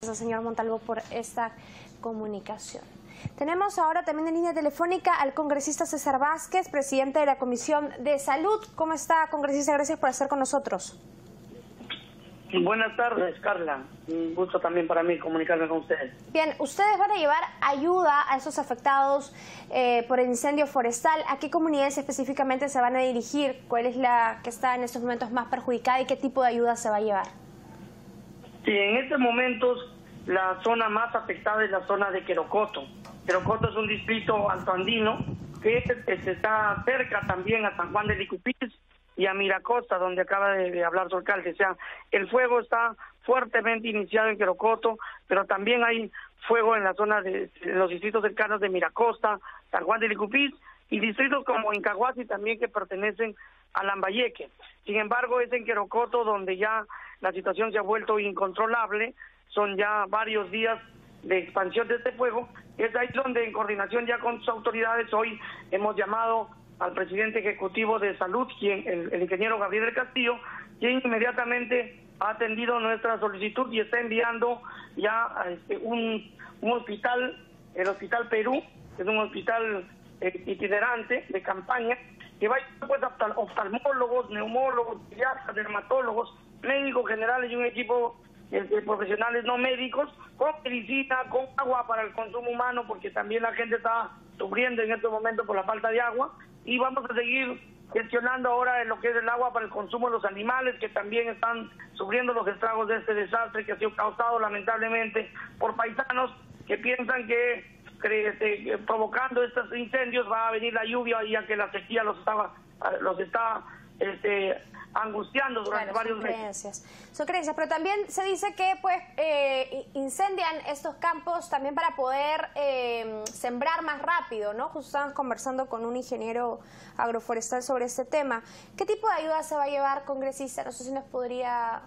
Gracias, señor Montalvo, por esta comunicación. Tenemos ahora también en línea telefónica al congresista César Vázquez, presidente de la Comisión de Salud. ¿Cómo está, congresista? Gracias por estar con nosotros. Buenas tardes, Carla. Un gusto también para mí comunicarme con ustedes. Bien, ustedes van a llevar ayuda a esos afectados eh, por el incendio forestal. ¿A qué comunidades específicamente se van a dirigir? ¿Cuál es la que está en estos momentos más perjudicada y qué tipo de ayuda se va a llevar? Sí, en estos momentos la zona más afectada es la zona de Querocoto. Querocoto es un distrito altoandino que está cerca también a San Juan de Licupís y a Miracosta, donde acaba de, hablar su alcalde. O sea, el fuego está fuertemente iniciado en Querocoto, pero también hay fuego en la zona de, los distritos cercanos de Miracosta, San Juan de Licupís y distritos como Incahuasi también que pertenecen a Lambayeque. Sin embargo, es en Querocoto donde ya la situación se ha vuelto incontrolable, son ya varios días de expansión de este fuego, es ahí donde en coordinación ya con sus autoridades hoy hemos llamado al presidente ejecutivo de salud, quien el, ingeniero Gabriel Castillo, quien inmediatamente ha atendido nuestra solicitud y está enviando ya este, un, un hospital, el Hospital Perú, que es un hospital eh, itinerante de campaña, que va a pues, oftalmólogos, neumólogos, pediatras, dermatólogos, médicos generales y un equipo de profesionales no médicos con medicina, con agua para el consumo humano, porque también la gente está sufriendo en estos momentos por la falta de agua. Y vamos a seguir gestionando ahora lo que es el agua para el consumo de los animales, que también están sufriendo los estragos de este desastre que ha sido causado lamentablemente por paisanos que piensan que este, provocando estos incendios va a venir la lluvia ya que la sequía los estaba los está este, angustiando durante varios meses. Son creencias, pero también se dice que pues eh, incendian estos campos también para poder eh, sembrar más rápido, ¿no? Justo estábamos conversando con un ingeniero agroforestal sobre este tema. ¿Qué tipo de ayuda se va a llevar, congresista? No sé si nos podría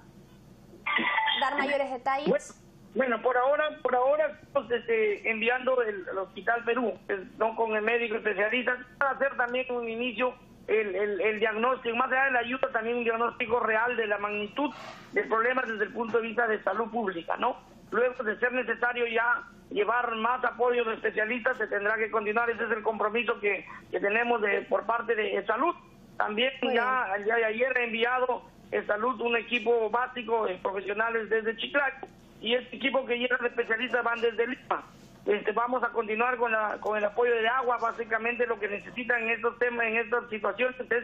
dar mayores detalles. Bueno, por ahora, por ahora estamos este, enviando el, Hospital Perú, no con el médico especialista, para hacer también un inicio el, diagnóstico, más allá de la ayuda, también un diagnóstico real de la magnitud del problema desde el punto de vista de salud pública, ¿no? Luego de ser necesario ya llevar más apoyo de especialistas, se tendrá que continuar, ese es el compromiso que, tenemos de, por parte de salud. También ya el día de ayer he enviado en salud un equipo básico de profesionales desde Chiclayo y este equipo que llega de especialistas van desde Lima. Este, vamos a continuar con, la, con el apoyo de agua, básicamente lo que necesitan en estos temas, en estas situaciones es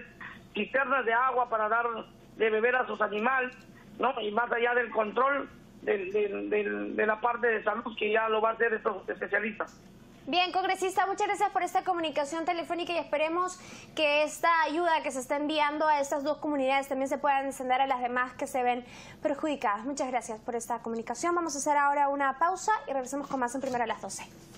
cisternas de agua para dar de beber a sus animales, ¿no? Y más allá del control de la parte de salud que ya lo va a hacer estos especialistas. Bien, congresista, muchas gracias por esta comunicación telefónica y esperemos que esta ayuda que se está enviando a estas dos comunidades también se pueda encender a las demás que se ven perjudicadas. Muchas gracias por esta comunicación. Vamos a hacer ahora una pausa y regresamos con más en primero a las 12.